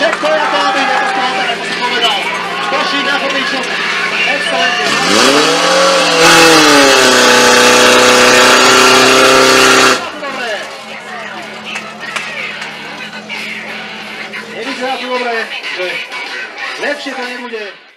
Všetko je to, aby to stalo ako si povedal. Košík na chodíčku. Excelentne. Dobre. Nevyzerá to dobre, že lepšie to nebude.